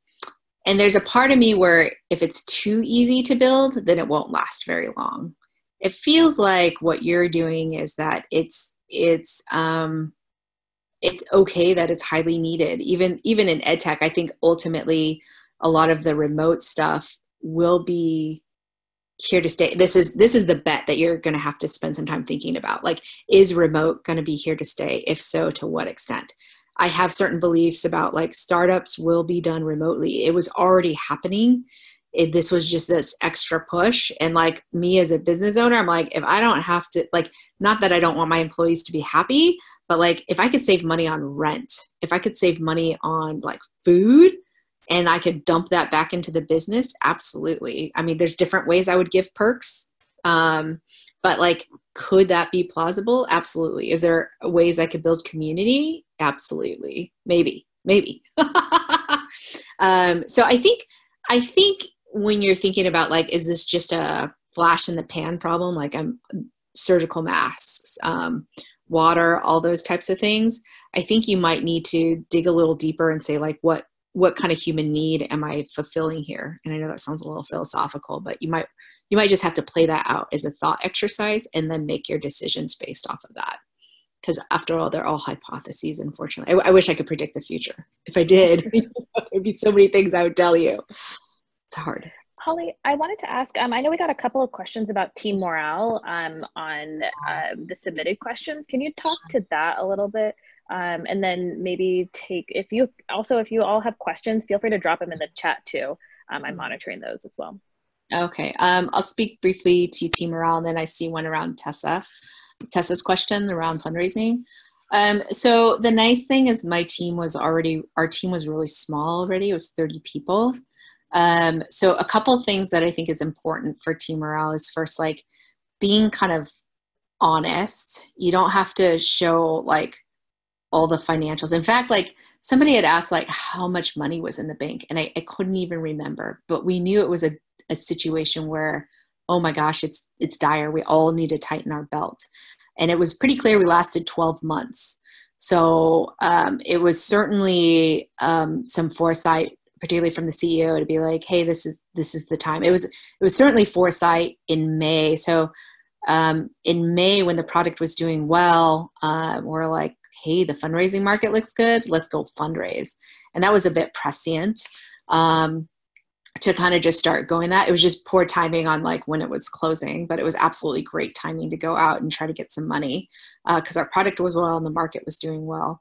and there's a part of me where if it's too easy to build, then it won't last very long. It feels like what you're doing is that it's it's um, it's okay that it's highly needed. Even even in edtech, I think ultimately a lot of the remote stuff will be here to stay. This is this is the bet that you're going to have to spend some time thinking about. Like is remote going to be here to stay? If so to what extent? I have certain beliefs about like startups will be done remotely. It was already happening. It, this was just this extra push. And like me as a business owner i'm like if i don't have to like not that i don't want my employees to be happy but like if i could save money on rent if i could save money on like food and I could dump that back into the business, absolutely. I mean, there's different ways I would give perks. Um, but like, could that be plausible? Absolutely. Is there ways I could build community? Absolutely. Maybe, maybe. um, so I think, I think when you're thinking about like, is this just a flash in the pan problem? Like I'm surgical masks, um, water, all those types of things. I think you might need to dig a little deeper and say like, what what kind of human need am i fulfilling here? And i know that sounds a little philosophical but you might you might just have to play that out as a thought exercise and then make your decisions based off of that. Because after all they're all hypotheses unfortunately. I, I, wish i could predict the future. If i did there'd be so many things i would tell you. It's hard Holly, I wanted to ask. Um, I know we got a couple of questions about team morale um, on uh, the submitted questions. Can you talk to that a little bit? Um, and then maybe take, if you also, if you all have questions, feel free to drop them in the chat too. Um, I'm mm-hmm. monitoring those as well. Okay, um, I'll speak briefly to team morale and then I see one around Tessa. Tessa's question around fundraising. Um, so the nice thing is my team was already, our team was really small already. It was 30 people. Um, so a couple things that I think is important for team morale is first, like being kind of honest. You don't have to show like all the financials. In fact, like somebody had asked like how much money was in the bank and I, I couldn't even remember, but we knew it was a, a situation where, oh my gosh, it's it's dire. We all need to tighten our belt. And it was pretty clear we lasted 12 months. So um, it was certainly um, some foresight, particularly from the CEO, to be like, "Hey, this is this is the time." It was it was certainly foresight in May. So um, in May, when the product was doing well, uh, we're like, hey, the fundraising market looks good, let's go fundraise. And that was a bit prescient um, to kind of just start going that. It was just poor timing on like when it was closing, but it was absolutely great timing to go out and try to get some money because uh, our product was well and the market was doing well.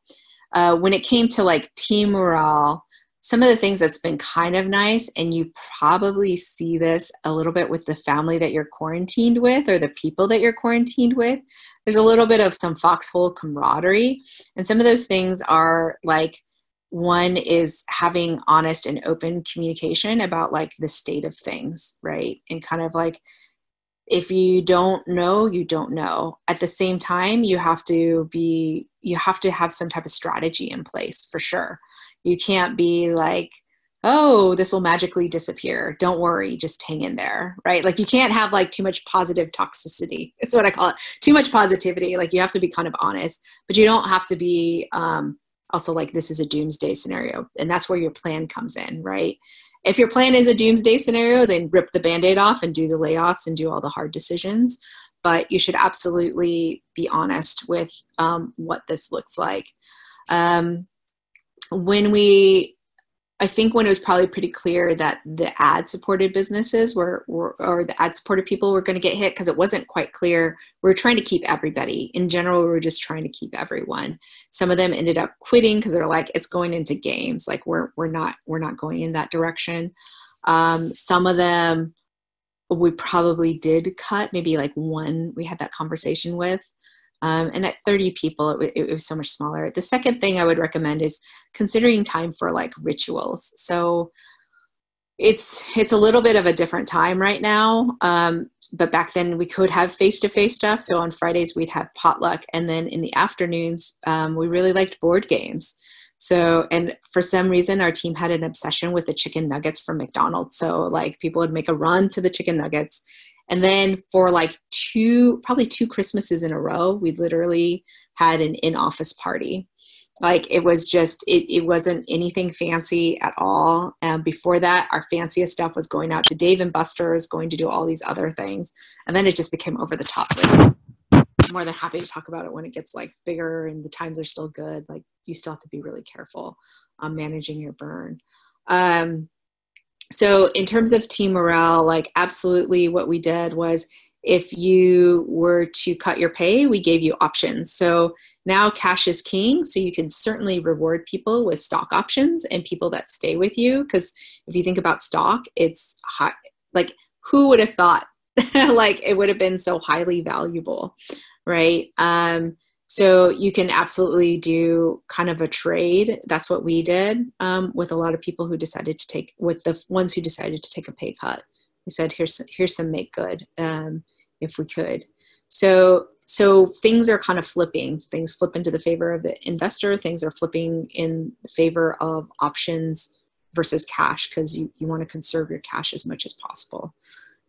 Uh, when it came to like team morale, some of the things that's been kind of nice, and you probably see this a little bit with the family that you're quarantined with or the people that you're quarantined with. There's a little bit of some foxhole camaraderie. And some of those things are like one is having honest and open communication about like the state of things, right? And kind of like, if you don't know you don't know at the same time you have to be you have to have some type of strategy in place for sure you can't be like, oh, this will magically disappear. Don't worry, just hang in there, right? Like you can't have like too much positive toxicity. It's what I call it. Too much positivity. Like you have to be kind of honest, but you don't have to be um, also like this is a doomsday scenario. And that's where your plan comes in, right? If your plan is a doomsday scenario, then rip the band aid off and do the layoffs and do all the hard decisions. But you should absolutely be honest with um, what this looks like. Um, when we I think when it was probably pretty clear that the ad supported businesses were, were, or the ad supported people were going to get hit because it wasn't quite clear. We were trying to keep everybody. In general, we were just trying to keep everyone. Some of them ended up quitting because they're like, it's going into games. Like we're we're not we're not going in that direction. Um, some of them we probably did cut. Maybe like one we had that conversation with. Um, and at 30 people, it, it, was so much smaller. The second thing I would recommend is considering time for like rituals. So it's it's a little bit of a different time right now. Um, but back then we could have face to face stuff. So on Fridays we'd have potluck, and then in the afternoons um, we really liked board games. So, and for some reason, our team had an obsession with the chicken nuggets from McDonald's. So, like, people would make a run to the chicken nuggets. And then for like two, probably two Christmases in a row, we literally had an in office party. Like it was just, it, it wasn't anything fancy at all. And before that, our fanciest stuff was going out to Dave and Buster's, going to do all these other things. And then it just became over the top. Like, more than happy to talk about it when it gets like bigger and the times are still good. Like you still have to be really careful on managing your burn. Um, so in terms of team morale like absolutely what we did was if you were to cut your pay we gave you options. So now cash is king so you can certainly reward people with stock options and people that stay with you because if you think about stock it's high like who would have thought like it would have been so highly valuable right? Um so you can absolutely do kind of a trade. That's what we did um, with a lot of people who decided to take, with the ones who decided to take a pay cut. We said, here's here's some make good um, if we could. So so things are kind of flipping. Things flip into the favor of the investor. Things are flipping in favor of options versus cash because you, you want to conserve your cash as much as possible.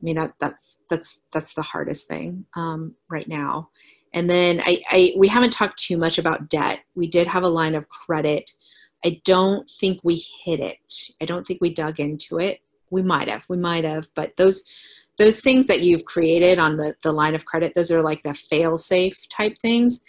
I mean that that's that's that's the hardest thing um, right now. And then I, I we haven't talked too much about debt. We did have a line of credit. I don't think we hit it. I don't think we dug into it. We might have. We might have, but those those things that you've created on the, the line of credit, those are like the fail safe type things.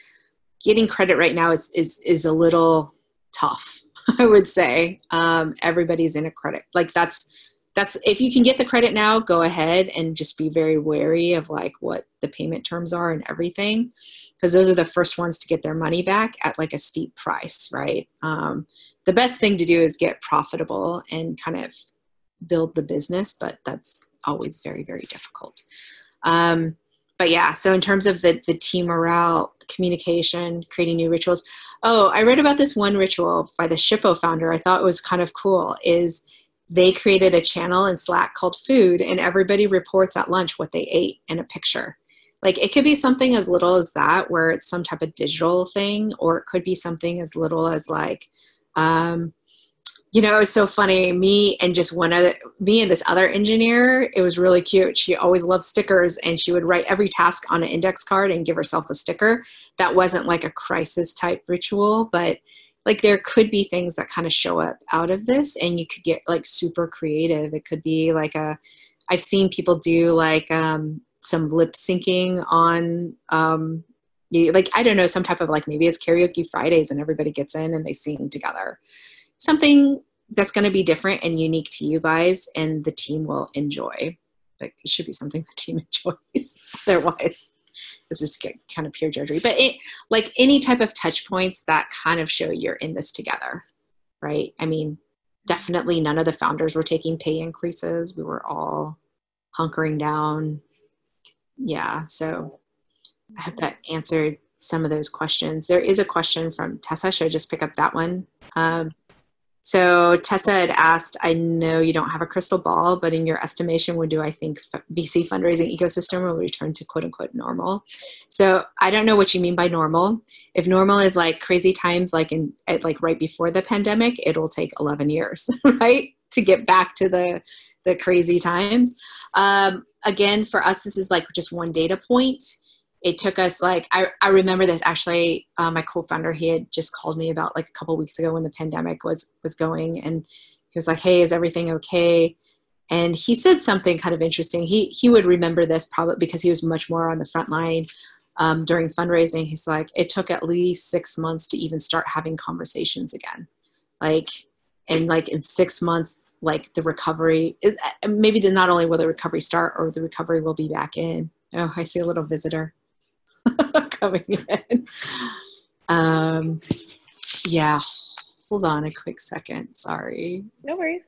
Getting credit right now is is is a little tough, I would say. Um, everybody's in a credit. Like that's that's if you can get the credit now go ahead and just be very wary of like what the payment terms are and everything because those are the first ones to get their money back at like a steep price right? Um, the best thing to do is get profitable and kind of build the business but that's always very very difficult. Um, but yeah so in terms of the the team morale communication creating new rituals oh i read about this one ritual by the shippo founder i thought it was kind of cool is they created a channel in Slack called Food, and everybody reports at lunch what they ate in a picture. like it could be something as little as that where it's some type of digital thing or it could be something as little as like um, you know, it was so funny. Me and just one other, me and this other engineer, it was really cute. She always loved stickers and she would write every task on an index card and give herself a sticker. That wasn't like a crisis type ritual, but like there could be things that kind of show up out of this and you could get like super creative. It could be like a, I've seen people do like um, some lip syncing on, um, like, I don't know, some type of like maybe it's karaoke Fridays and everybody gets in and they sing together. Something that's going to be different and unique to you guys and the team will enjoy. Like it should be something the team enjoys otherwise this is kind of pure judgery but it like any type of touch points that kind of show you're in this together right? I mean definitely none of the founders were taking pay increases. We were all hunkering down. Yeah so i hope that answered some of those questions. There is a question from tessa. Should i just pick up that one? Um, so Tessa had asked, I know you don't have a crystal ball, but in your estimation, when do I think VC fundraising ecosystem will return to quote unquote normal? So I don't know what you mean by normal. If normal is like crazy times, like in like right before the pandemic, it'll take 11 years, right, to get back to the the crazy times. Um, again, for us, this is like just one data point it took us like I, I remember this actually uh, my co-founder he had just called me about like a couple weeks ago when the pandemic was was going and he was like hey is everything okay? And he said something kind of interesting. He he would remember this probably because he was much more on the front line um, during fundraising. He's like it took at least six months to even start having conversations again. Like and like in six months like the recovery maybe the, not only will the recovery start or the recovery will be back in. Oh i see a little visitor coming in. Um, yeah, hold on a quick second. Sorry. No worries.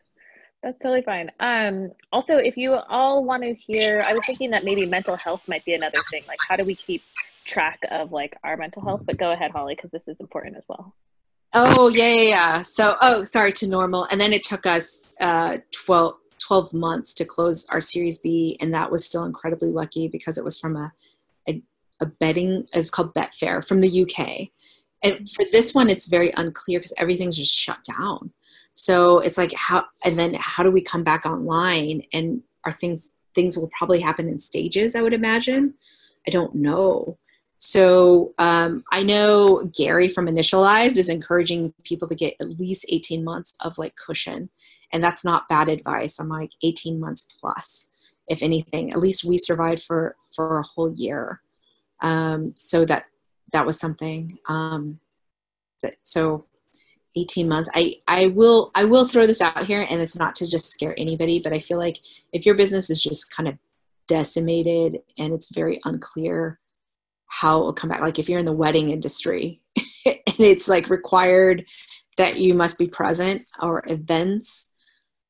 That's totally fine. Um, also, if you all want to hear, I was thinking that maybe mental health might be another thing. Like, how do we keep track of like our mental health? But go ahead, Holly, because this is important as well. Oh yeah, yeah, yeah. So, oh, sorry to normal, and then it took us uh, 12, 12 months to close our Series B, and that was still incredibly lucky because it was from a a betting it's called betfair from the uk and for this one it's very unclear because everything's just shut down. So it's like how and then how do we come back online? And are things things will probably happen in stages i would imagine. I don't know. So um, i know Garry from initialized is encouraging people to get at least 18 months of like cushion. And that's not bad advice. I'm like 18 months plus if anything. At least we survived for for a whole year um, so that that was something. Um, that, so 18 months. I, I will I will throw this out here, and it's not to just scare anybody, but I feel like if your business is just kind of decimated and it's very unclear how it will come back, like if you're in the wedding industry and it's like required that you must be present or events,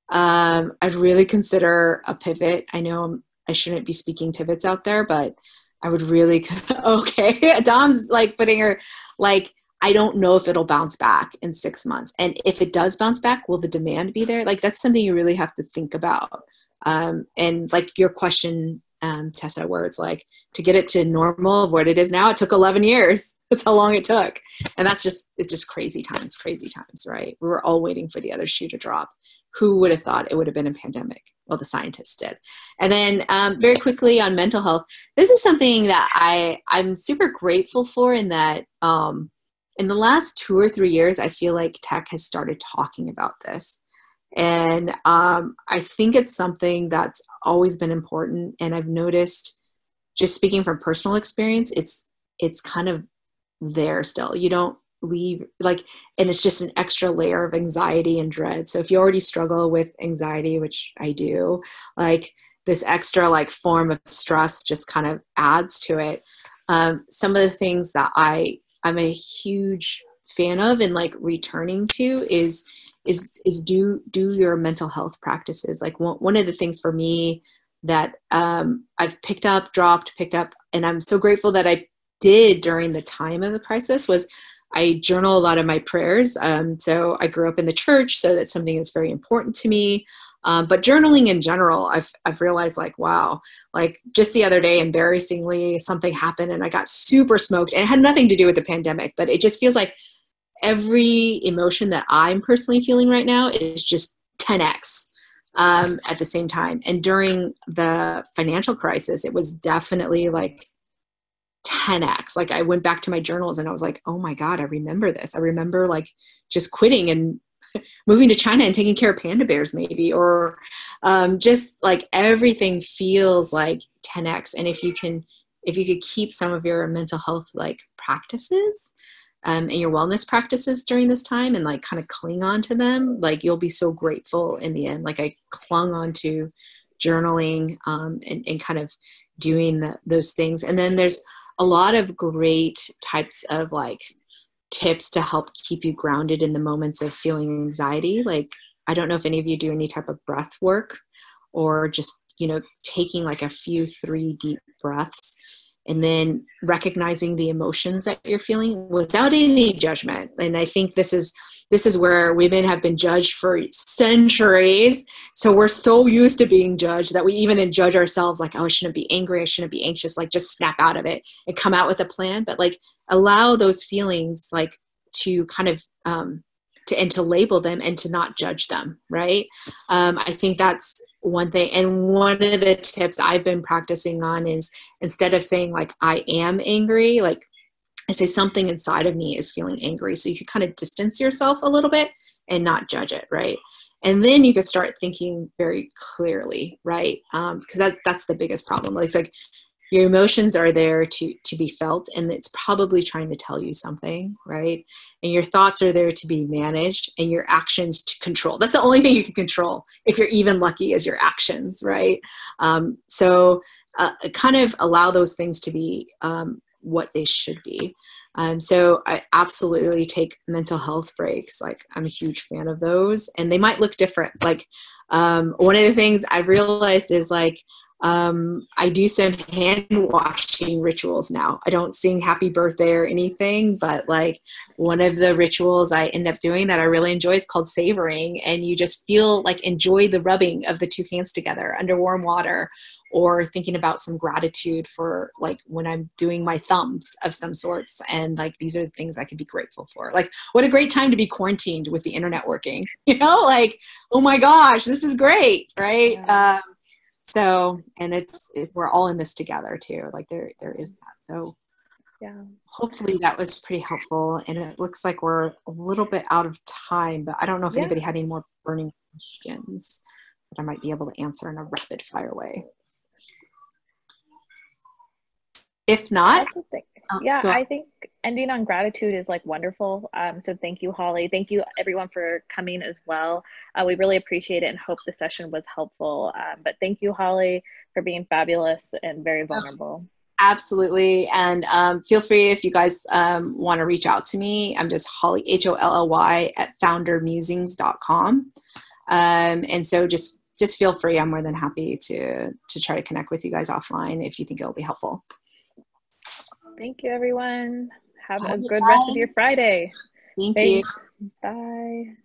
um, I'd really consider a pivot. I know I shouldn't be speaking pivots out there, but I would really okay. Dom's like putting her like I don't know if it'll bounce back in six months, and if it does bounce back, will the demand be there? Like that's something you really have to think about. Um, and like your question, um, Tessa, where it's like to get it to normal of what it is now, it took 11 years. That's how long it took, and that's just it's just crazy times, crazy times, right? We were all waiting for the other shoe to drop. Who would have thought it would have been a pandemic? Well the scientists did. And then um, very quickly on mental health this is something that i i'm super grateful for in that um, in the last two or three years i feel like tech has started talking about this. And um, i think it's something that's always been important. And i've noticed just speaking from personal experience it's it's kind of there still. You don't leave like and it's just an extra layer of anxiety and dread. So if you already struggle with anxiety which i do like this extra like form of stress just kind of adds to it. Um, some of the things that i i'm a huge fan of and like returning to is is is do do your mental health practices. Like one, one of the things for me that um, i've picked up dropped picked up and i'm so grateful that i did during the time of the crisis was I journal a lot of my prayers. Um, so I grew up in the church, so that's something that's very important to me. Um, but journaling in general, I've, I've realized like, wow, like just the other day, embarrassingly, something happened and I got super smoked and it had nothing to do with the pandemic, but it just feels like every emotion that I'm personally feeling right now is just 10x um, at the same time. And during the financial crisis, it was definitely like 10x. Like I went back to my journals and I was like, oh my God, I remember this. I remember like just quitting and moving to China and taking care of panda bears, maybe, or um, just like everything feels like 10x. And if you can, if you could keep some of your mental health like practices um, and your wellness practices during this time and like kind of cling on to them, like you'll be so grateful in the end. Like I clung on to journaling um, and, and kind of doing the, those things. And then there's a lot of great types of like tips to help keep you grounded in the moments of feeling anxiety. Like, I don't know if any of you do any type of breath work or just, you know, taking like a few, three deep breaths and then recognizing the emotions that you're feeling without any judgment and i think this is this is where women have been judged for centuries. So we're so used to being judged that we even judge ourselves like oh i shouldn't be angry. I shouldn't be anxious. Like just snap out of it and come out with a plan. But like allow those feelings like to kind of um, to and to label them and to not judge them right? Um, i think that's one thing. And one of the tips i've been practicing on is instead of saying like i am angry like i say something inside of me is feeling angry so you can kind of distance yourself a little bit and not judge it right? And then you can start thinking very clearly right? Because um, that, that's the biggest problem Like, it's like your emotions are there to to be felt and it's probably trying to tell you something right? And your thoughts are there to be managed and your actions to control. That's the only thing you can control if you're even lucky is your actions right? Um, so uh, kind of allow those things to be um, what they should be um, so I absolutely take mental health breaks. Like I'm a huge fan of those, and they might look different. Like um, one of the things I've realized is like um, I do some hand washing rituals now. I don't sing happy birthday or anything, but like one of the rituals I end up doing that I really enjoy is called savoring. And you just feel like enjoy the rubbing of the two hands together under warm water or thinking about some gratitude for like when I'm doing my thumbs of some sorts. And like these are the things I could be grateful for. Like, what a great time to be quarantined with the internet working, you know? Like, oh my gosh, this is great, right? Yeah. Um, so and it's, it's we're all in this together too like there there is that. So yeah. hopefully that was pretty helpful and it looks like we're a little bit out of time but i don't know if yeah. anybody had any more burning questions that i might be able to answer in a rapid fire way. If not Oh, yeah, I think ending on gratitude is like wonderful. Um, so thank you, Holly. Thank you, everyone, for coming as well. Uh, we really appreciate it and hope the session was helpful. Um, but thank you, Holly, for being fabulous and very vulnerable. Absolutely. And um, feel free if you guys um, want to reach out to me. I'm just Holly, H O L L Y, at foundermusings.com. Um, and so just just feel free. I'm more than happy to to try to connect with you guys offline if you think it'll be helpful. Thank you, everyone. Have a good rest of your Friday. Thank Thanks. you. Bye.